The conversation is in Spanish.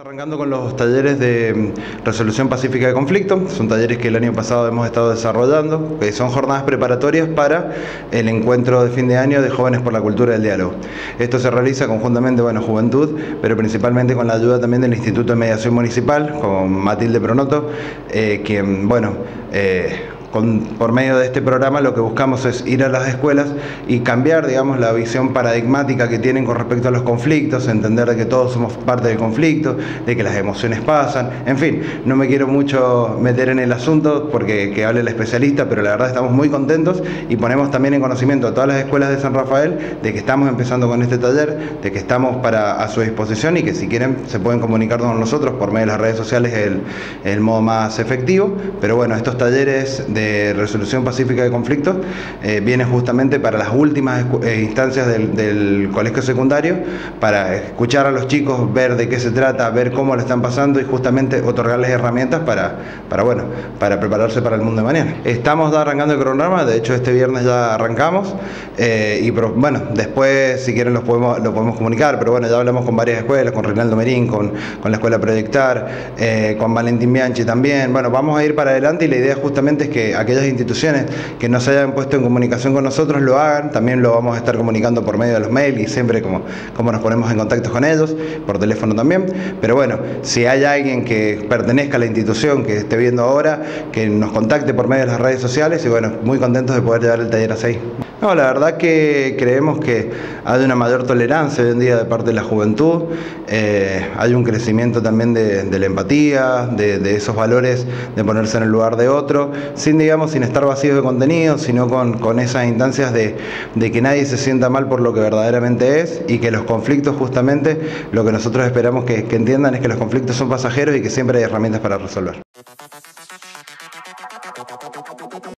arrancando con los talleres de mm, resolución pacífica de conflicto, son talleres que el año pasado hemos estado desarrollando, que son jornadas preparatorias para el encuentro de fin de año de jóvenes por la cultura del diálogo. Esto se realiza conjuntamente, bueno, Juventud, pero principalmente con la ayuda también del Instituto de Mediación Municipal, con Matilde Pronoto, eh, quien, bueno, eh, por medio de este programa lo que buscamos es ir a las escuelas y cambiar, digamos, la visión paradigmática que tienen con respecto a los conflictos, entender de que todos somos parte del conflicto, de que las emociones pasan, en fin, no me quiero mucho meter en el asunto porque que hable el especialista, pero la verdad estamos muy contentos y ponemos también en conocimiento a todas las escuelas de San Rafael de que estamos empezando con este taller, de que estamos para a su disposición y que si quieren se pueden comunicar con nosotros por medio de las redes sociales el, el modo más efectivo, pero bueno, estos talleres de resolución pacífica de conflictos eh, viene justamente para las últimas eh, instancias del, colegio secundario, para escuchar a los chicos, ver de qué se trata, ver cómo lo están pasando y justamente otorgarles herramientas para, para, bueno, para prepararse para el mundo de mañana. Estamos arrancando el cronograma, de hecho este viernes ya arrancamos eh, y bueno, después si quieren los podemos, lo podemos comunicar, pero bueno, ya hablamos con varias escuelas, con Reinaldo Merín, con, con la escuela Proyectar, con Valentín Bianchi también. Bueno, vamos a ir para adelante y la idea justamente es que aquellas instituciones que no se hayan puesto en comunicación con nosotros lo hagan, también lo vamos a estar comunicando por medio de los mails y siempre como, como nos ponemos en contacto con ellos, por teléfono también, pero bueno, si hay alguien que pertenezca a la institución que esté viendo ahora, que nos contacte por medio de las redes sociales y bueno, muy contentos de poder llevar el taller así. No, la verdad que creemos que hay una mayor tolerancia hoy en día de parte de la juventud, eh, hay un crecimiento también de, la empatía, de, esos valores de ponerse en el lugar de otro, sin digamos, sin estar vacíos de contenido, sino con, esas instancias de, que nadie se sienta mal por lo que verdaderamente es y que los conflictos justamente, lo que nosotros esperamos que entiendan es que los conflictos son pasajeros y que siempre hay herramientas para resolver.